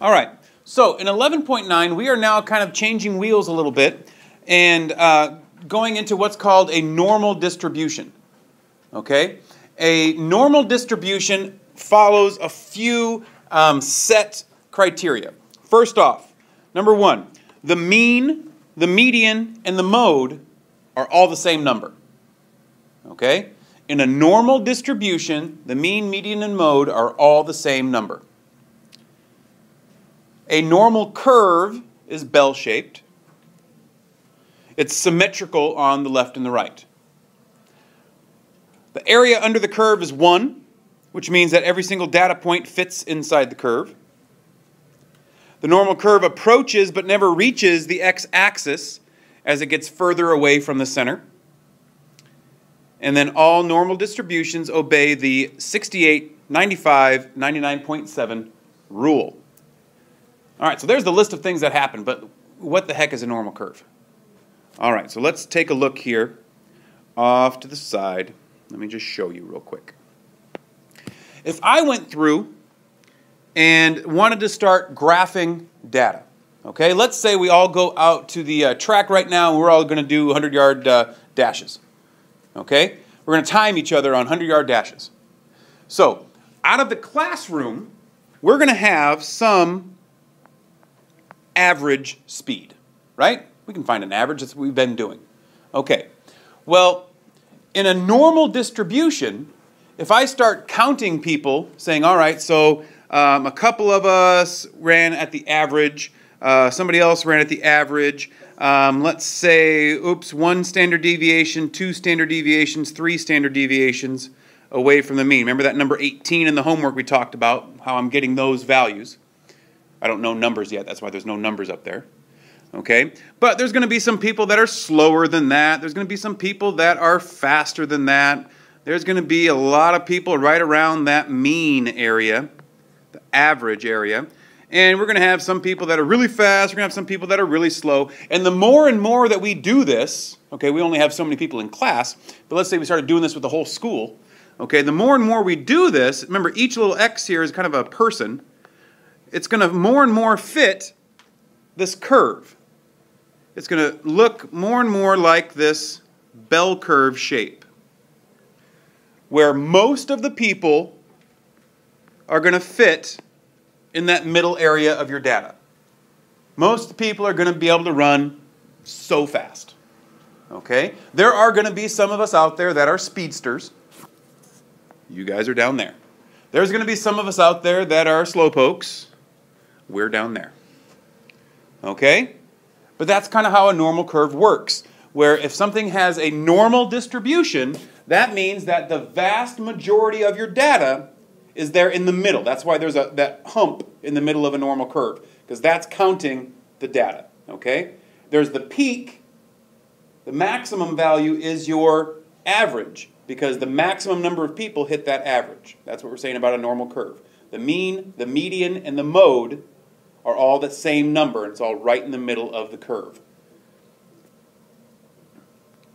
All right. So in 11.9, we are now kind of changing wheels a little bit and uh, going into what's called a normal distribution. Okay? A normal distribution follows a few um, set criteria. First off, number one, the mean, the median, and the mode are all the same number. Okay? In a normal distribution, the mean, median, and mode are all the same number. A normal curve is bell-shaped. It's symmetrical on the left and the right. The area under the curve is 1, which means that every single data point fits inside the curve. The normal curve approaches but never reaches the x-axis as it gets further away from the center. And then all normal distributions obey the 68, 95, 99.7 rule. All right, so there's the list of things that happen, but what the heck is a normal curve? All right, so let's take a look here off to the side. Let me just show you real quick. If I went through and wanted to start graphing data, okay, let's say we all go out to the uh, track right now and we're all going to do 100 yard uh, dashes, okay? We're going to time each other on 100 yard dashes. So, out of the classroom, we're going to have some average speed, right? We can find an average, that's what we've been doing. Okay, well, in a normal distribution, if I start counting people, saying, all right, so um, a couple of us ran at the average, uh, somebody else ran at the average, um, let's say, oops, one standard deviation, two standard deviations, three standard deviations away from the mean. Remember that number 18 in the homework we talked about, how I'm getting those values. I don't know numbers yet. That's why there's no numbers up there. Okay? But there's going to be some people that are slower than that. There's going to be some people that are faster than that. There's going to be a lot of people right around that mean area, the average area. And we're going to have some people that are really fast. We're going to have some people that are really slow. And the more and more that we do this, okay, we only have so many people in class, but let's say we started doing this with the whole school. Okay, the more and more we do this, remember each little X here is kind of a person it's going to more and more fit this curve. It's going to look more and more like this bell curve shape, where most of the people are going to fit in that middle area of your data. Most people are going to be able to run so fast. Okay? There are going to be some of us out there that are speedsters. You guys are down there. There's going to be some of us out there that are slowpokes we're down there. Okay? But that's kind of how a normal curve works, where if something has a normal distribution, that means that the vast majority of your data is there in the middle. That's why there's a, that hump in the middle of a normal curve, because that's counting the data. Okay? There's the peak. The maximum value is your average, because the maximum number of people hit that average. That's what we're saying about a normal curve. The mean, the median, and the mode are all the same number, and it's all right in the middle of the curve.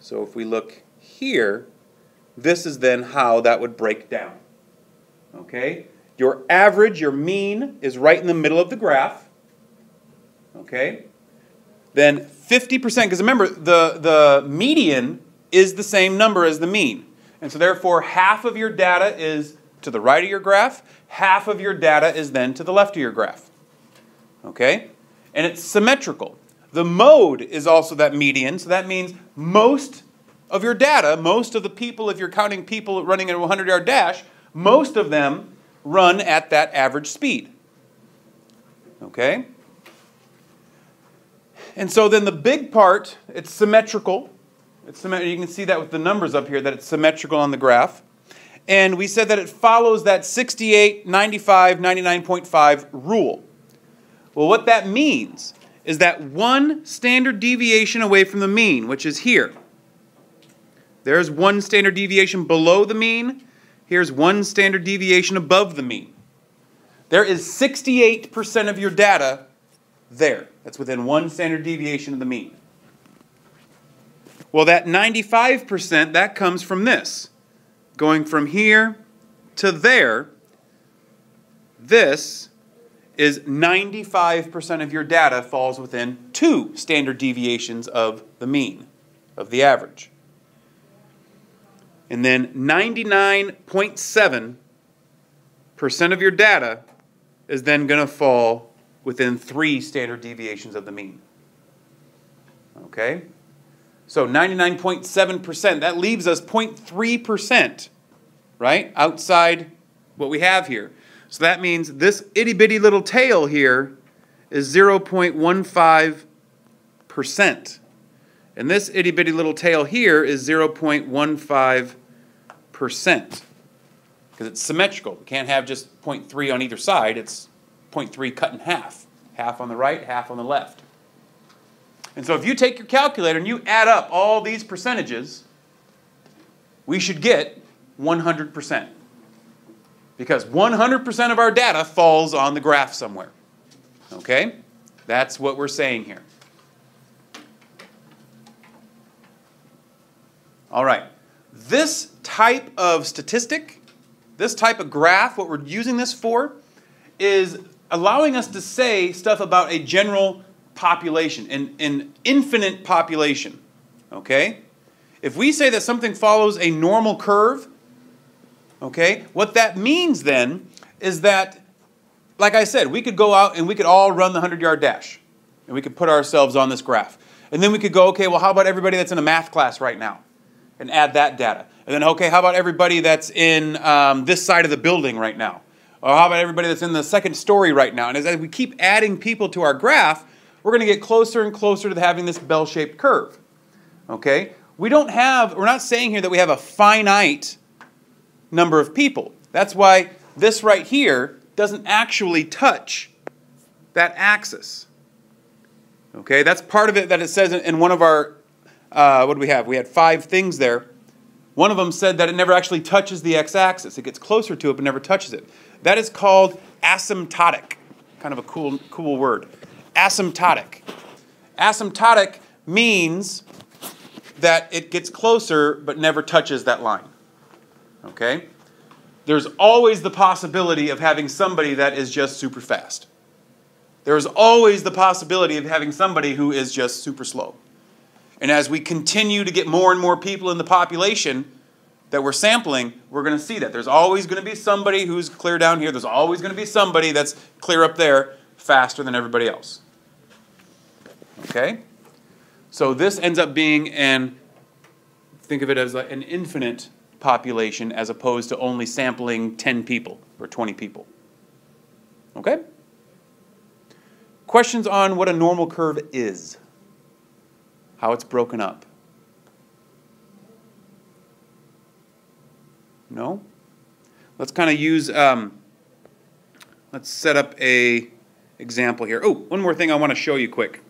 So if we look here, this is then how that would break down. Okay? Your average, your mean, is right in the middle of the graph. Okay? Then 50%, because remember, the, the median is the same number as the mean. And so therefore, half of your data is to the right of your graph, half of your data is then to the left of your graph okay? And it's symmetrical. The mode is also that median, so that means most of your data, most of the people, if you're counting people running a 100 yard dash, most of them run at that average speed. Okay? And so then the big part, it's symmetrical. It's symmetrical. You can see that with the numbers up here, that it's symmetrical on the graph. And we said that it follows that 68, 95, 99.5 rule. Well, what that means is that one standard deviation away from the mean, which is here. There's one standard deviation below the mean. Here's one standard deviation above the mean. There is 68% of your data there. That's within one standard deviation of the mean. Well, that 95%, that comes from this. Going from here to there, this is 95% of your data falls within two standard deviations of the mean, of the average. And then 99.7% of your data is then going to fall within three standard deviations of the mean. Okay? So 99.7%, that leaves us 0.3%, right, outside what we have here. So that means this itty bitty little tail here is 0.15%. And this itty bitty little tail here is 0.15% because it's symmetrical. We can't have just 0.3 on either side. It's 0.3 cut in half, half on the right, half on the left. And so if you take your calculator and you add up all these percentages, we should get 100%. Because 100% of our data falls on the graph somewhere. Okay? That's what we're saying here. All right. This type of statistic, this type of graph, what we're using this for, is allowing us to say stuff about a general population, an, an infinite population. Okay? If we say that something follows a normal curve, okay, what that means then is that, like I said, we could go out and we could all run the 100 yard dash. And we could put ourselves on this graph. And then we could go, okay, well, how about everybody that's in a math class right now? And add that data. And then, okay, how about everybody that's in um, this side of the building right now? Or how about everybody that's in the second story right now? And as we keep adding people to our graph, we're going to get closer and closer to having this bell-shaped curve. Okay? We don't have, we're not saying here that we have a finite number of people. That's why this right here doesn't actually touch that axis. Okay, that's part of it that it says in one of our, uh, what do we have? We had five things there. One of them said that it never actually touches the x-axis. It gets closer to it but never touches it. That is called asymptotic. Kind of a cool, cool word. Asymptotic. Asymptotic means that it gets closer but never touches that line. Okay? There's always the possibility of having somebody that is just super fast. There's always the possibility of having somebody who is just super slow. And as we continue to get more and more people in the population that we're sampling, we're going to see that. There's always going to be somebody who's clear down here. There's always going to be somebody that's clear up there faster than everybody else. Okay? So this ends up being an, think of it as an infinite population as opposed to only sampling 10 people or 20 people. Okay? Questions on what a normal curve is, how it's broken up. No? Let's kind of use, um, let's set up a example here. Oh, one more thing I want to show you quick.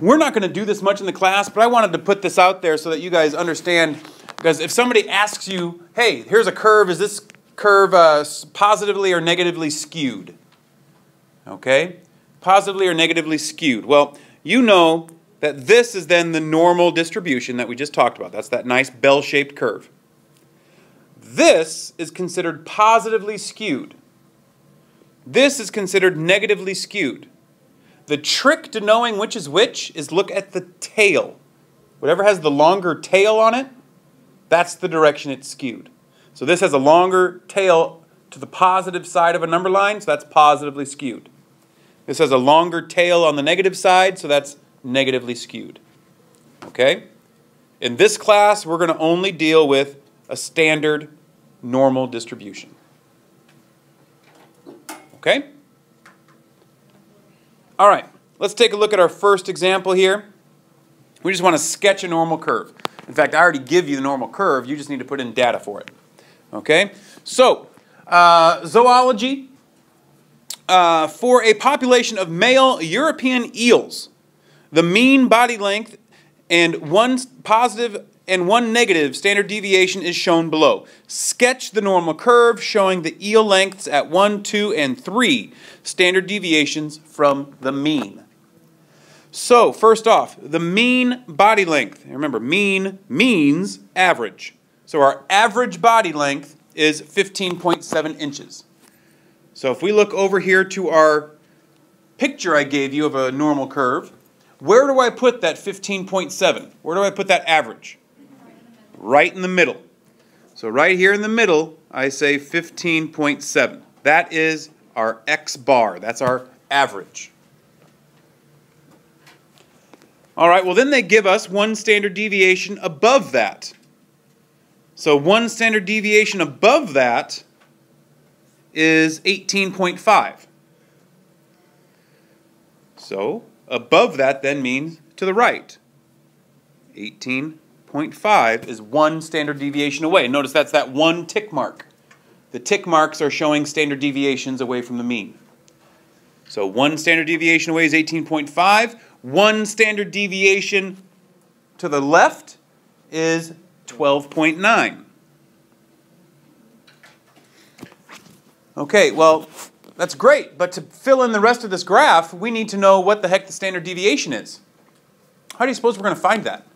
We're not going to do this much in the class, but I wanted to put this out there so that you guys understand because if somebody asks you, hey, here's a curve, is this curve uh, positively or negatively skewed? Okay? Positively or negatively skewed. Well, you know that this is then the normal distribution that we just talked about. That's that nice bell-shaped curve. This is considered positively skewed. This is considered negatively skewed. The trick to knowing which is which is look at the tail. Whatever has the longer tail on it, that's the direction it's skewed. So this has a longer tail to the positive side of a number line, so that's positively skewed. This has a longer tail on the negative side, so that's negatively skewed. Okay? In this class, we're going to only deal with a standard normal distribution. Okay? All right, let's take a look at our first example here. We just want to sketch a normal curve. In fact, I already give you the normal curve. You just need to put in data for it. Okay? So, uh, zoology. Uh, for a population of male European eels, the mean body length and one positive and one negative standard deviation is shown below. Sketch the normal curve showing the eel lengths at 1, 2, and 3 standard deviations from the mean. So, first off, the mean body length. Remember, mean means average. So our average body length is 15.7 inches. So if we look over here to our picture I gave you of a normal curve, where do I put that 15.7? Where do I put that average? Right in the middle. So right here in the middle, I say 15.7. That is our x bar. That's our average. All right, well, then they give us one standard deviation above that. So one standard deviation above that is 18.5. So above that then means to the right. 18.5 is one standard deviation away. Notice that's that one tick mark. The tick marks are showing standard deviations away from the mean. So one standard deviation away is 18.5. One standard deviation to the left is 12.9. Okay, well, that's great, but to fill in the rest of this graph, we need to know what the heck the standard deviation is. How do you suppose we're going to find that?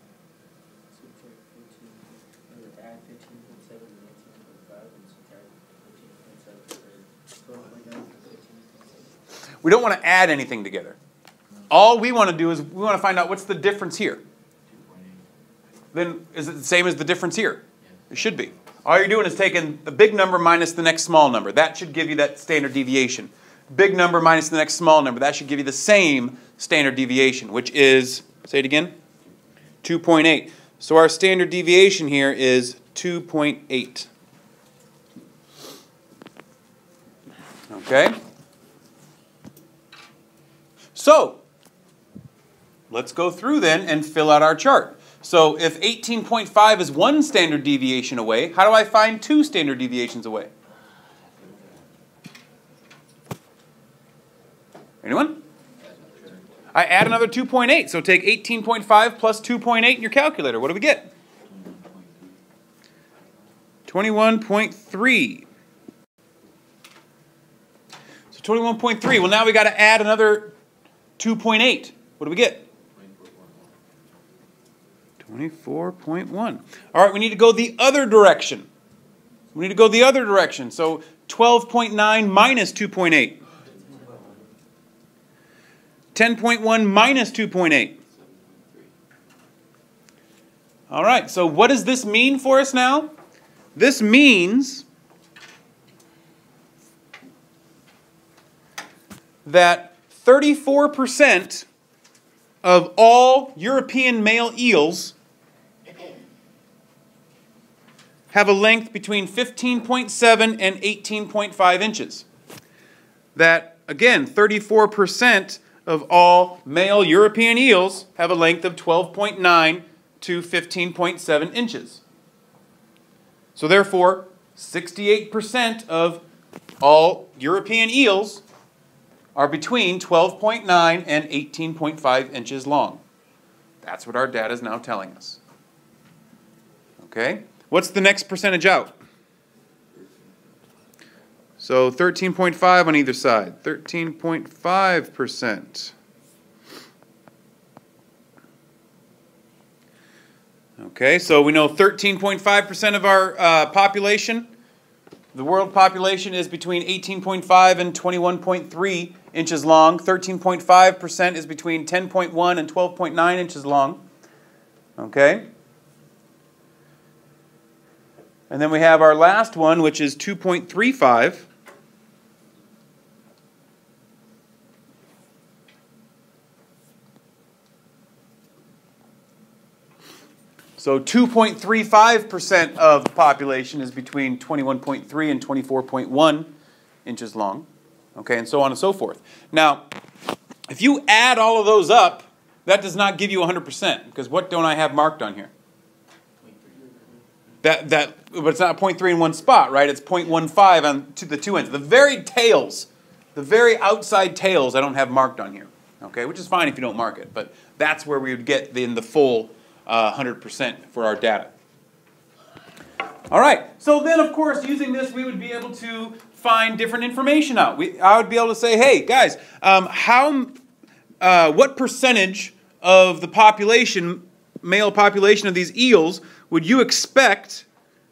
We don't want to add anything together. All we want to do is we want to find out what's the difference here. Then is it the same as the difference here? It should be. All you're doing is taking the big number minus the next small number. That should give you that standard deviation. Big number minus the next small number. That should give you the same standard deviation, which is, say it again, 2.8. So our standard deviation here is 2.8. Okay? So, let's go through then and fill out our chart. So if 18.5 is one standard deviation away, how do I find two standard deviations away? Anyone? I add another 2.8. So take 18.5 plus 2.8 in your calculator. What do we get? 21.3. So 21.3. Well, now we got to add another 2.8. What do we get? 24.1. All right, we need to go the other direction. We need to go the other direction. So 12.9 minus 2.8. 10.1 minus 2.8. All right, so what does this mean for us now? This means that 34% of all European male eels have a length between 15.7 and 18.5 inches. That, again, 34% of all male European eels have a length of 12.9 to 15.7 inches. So therefore, 68% of all European eels are between 12.9 and 18.5 inches long. That's what our data is now telling us. Okay? What's the next percentage out? So 13.5 on either side. 13.5%. Okay, so we know 13.5% of our uh, population, the world population, is between 18.5 and 21.3 inches long. 13.5% is between 10.1 and 12.9 inches long. Okay? And then we have our last one, which is 2.35. So 2.35% of the population is between 21.3 and 24.1 inches long. Okay, and so on and so forth. Now, if you add all of those up, that does not give you 100%, because what don't I have marked on here? That, that, but it's not 0.3 in one spot, right? It's 0.15 on to the two ends. The very tails, the very outside tails, I don't have marked on here. Okay, which is fine if you don't mark it, but that's where we would get the, in the full uh, 100% for our data. All right, so then of course using this we would be able to find different information out. We, I would be able to say, hey guys, um, how, uh, what percentage of the population, male population of these eels would you expect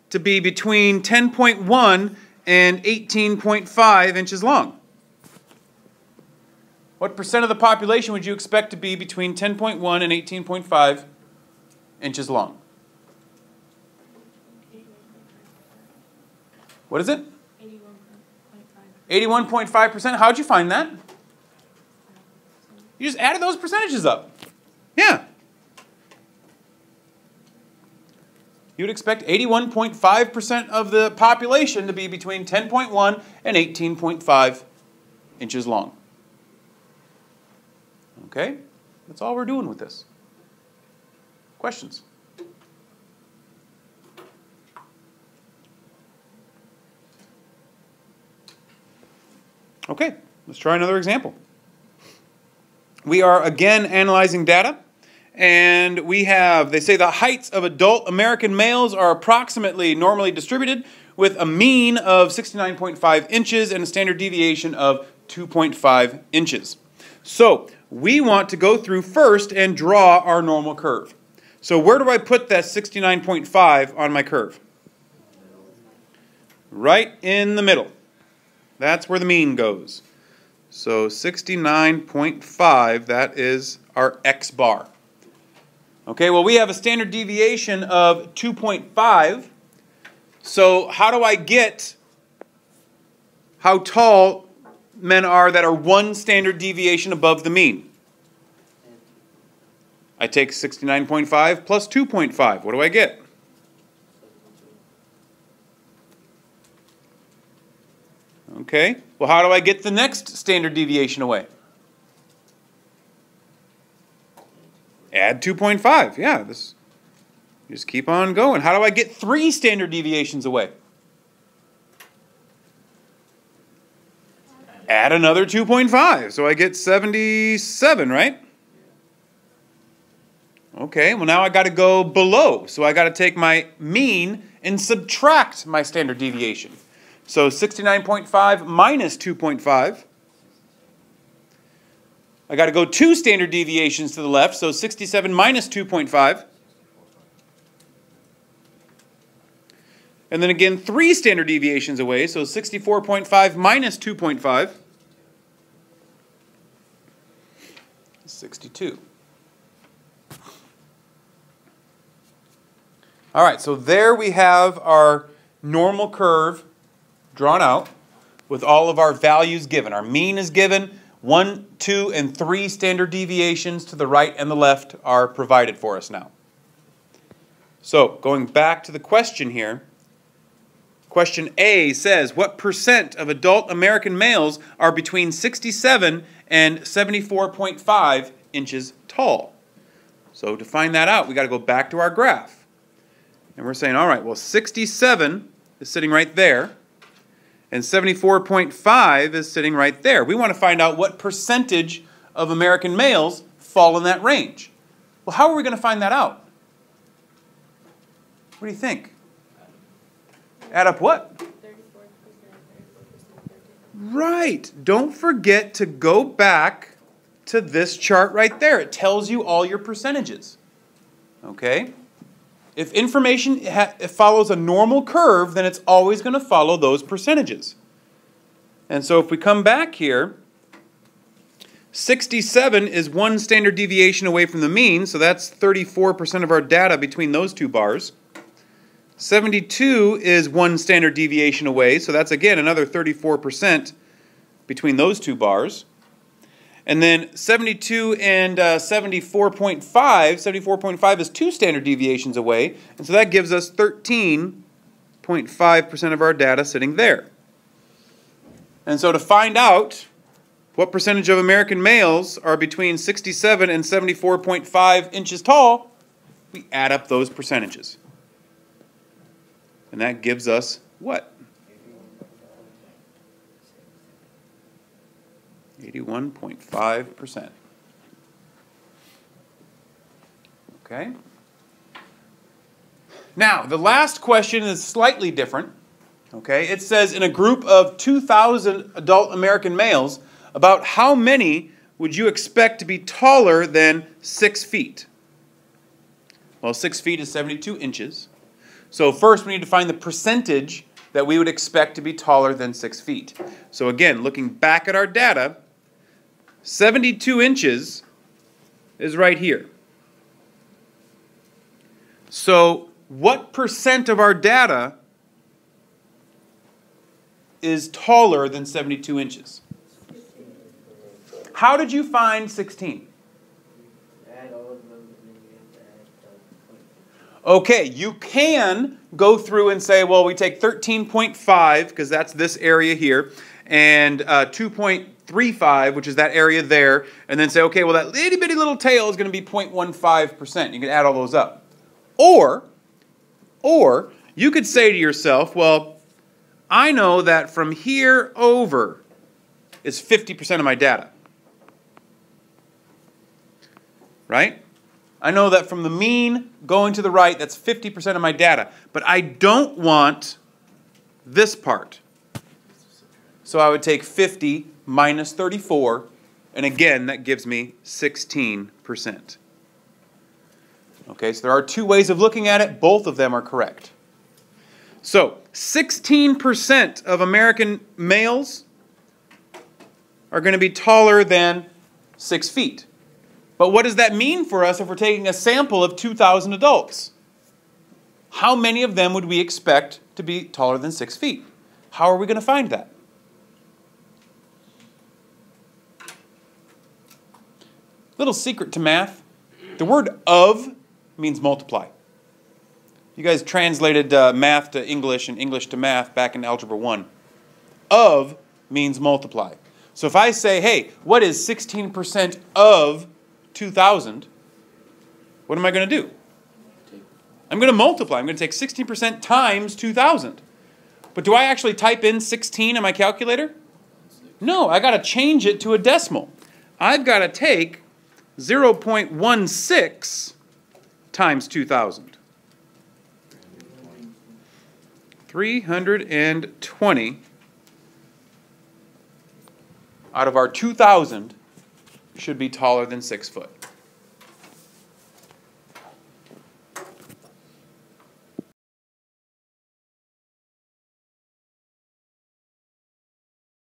to be between 10.1 and 18.5 inches long. What percent of the population would you expect to be between 10.1 and 18.5 inches long? What is it? 81.5%. How'd you find that? You just added those percentages up. Yeah. You would expect 81.5% of the population to be between 10.1 and 18.5 inches long. Okay? That's all we're doing with this. Questions? Okay, let's try another example. We are again analyzing data, and we have, they say the heights of adult American males are approximately normally distributed with a mean of 69.5 inches and a standard deviation of 2.5 inches. So we want to go through first and draw our normal curve. So where do I put that 69.5 on my curve? Right in the middle. That's where the mean goes. So 69.5, that is our x bar. Okay, well, we have a standard deviation of 2.5. So how do I get how tall men are that are one standard deviation above the mean? I take 69.5 plus 2.5. What do I get? Okay, well, how do I get the next standard deviation away? Add 2.5. Yeah, this just keep on going. How do I get three standard deviations away? Add another 2.5. So I get 77, right? Okay, well now I got to go below. So I got to take my mean and subtract my standard deviation. So 69.5 minus 2.5. I got to go two standard deviations to the left, so 67 minus 2.5. And then again, three standard deviations away, so 64.5 minus 2.5. 62. All right, so there we have our normal curve drawn out with all of our values given. Our mean is given. One, two, and three standard deviations to the right and the left are provided for us now. So, going back to the question here, question A says, What percent of adult American males are between 67 and 74.5 inches tall? So, to find that out, we got to go back to our graph. And we're saying, all right, well, 67 is sitting right there and 74.5 is sitting right there. We want to find out what percentage of American males fall in that range. Well, how are we going to find that out? What do you think? Add up what? Right. Don't forget to go back to this chart right there. It tells you all your percentages. Okay? If information follows a normal curve, then it's always going to follow those percentages. And so if we come back here, 67 is one standard deviation away from the mean, so that's 34% of our data between those two bars. 72 is one standard deviation away, so that's again another 34% between those two bars. And then 72 and uh, 74.5, 74.5 is two standard deviations away, and so that gives us 13.5% of our data sitting there. And so to find out what percentage of American males are between 67 and 74.5 inches tall, we add up those percentages. And that gives us what? 81.5%. Okay? Now, the last question is slightly different. Okay? It says in a group of 2,000 adult American males, about how many would you expect to be taller than 6 feet? Well, 6 feet is 72 inches. So first we need to find the percentage that we would expect to be taller than 6 feet. So again, looking back at our data, 72 inches is right here. So what percent of our data is taller than 72 inches? How did you find 16? Okay, you can go through and say, well, we take 13.5, because that's this area here, and uh, 2.35, which is that area there, and then say, okay, well, that itty bitty little tail is going to be 0.15%. You can add all those up. Or, or you could say to yourself, well, I know that from here over is 50% of my data. Right? I know that from the mean going to the right, that's 50% of my data. But I don't want this part. So I would take 50 minus 34, and again, that gives me 16%. Okay, so there are two ways of looking at it. Both of them are correct. So 16% of American males are going to be taller than 6 feet. But what does that mean for us if we're taking a sample of 2,000 adults? How many of them would we expect to be taller than 6 feet? How are we going to find that? Little secret to math. The word of means multiply. You guys translated uh, math to English and English to math back in Algebra 1. Of means multiply. So if I say, hey, what is 16% of 2,000, what am I going to do? I'm going to multiply. I'm going to take 16% times 2,000. But do I actually type in 16 in my calculator? No, I got to change it to a decimal. I've got to take 0.16 times 2,000. 320 out of our 2,000 should be taller than 6 foot.